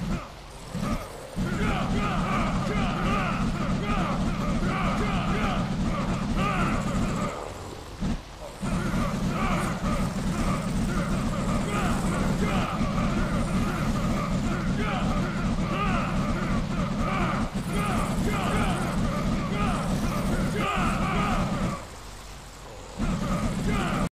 Huh.